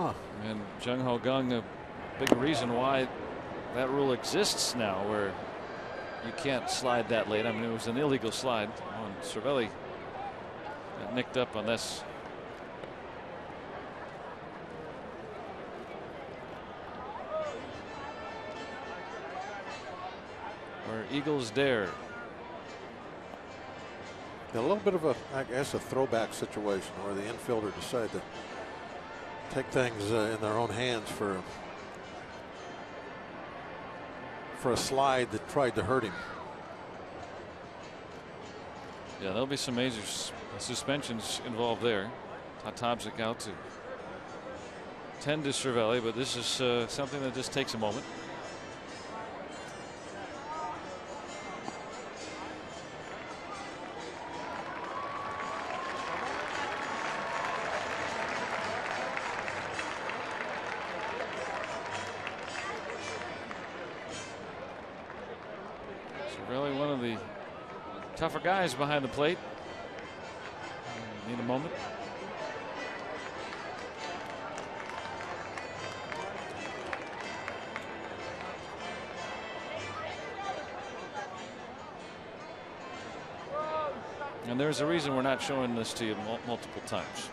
Huh. And Jung Ho Kang, a big reason why that rule exists now, where you can't slide that late. I mean, it was an illegal slide on Cervelli. Got nicked up on this. Where Eagles dare. A little bit of a, I guess, a throwback situation where the infielder decided to take things uh, in their own hands for for a slide that tried to hurt him. Yeah, there'll be some major suspensions involved there. Todd Tomczyk out to 10 to Cervelli, but this is uh, something that just takes a moment. Really one of the tougher guys behind the plate. Need a moment. And there's a reason we're not showing this to you multiple times.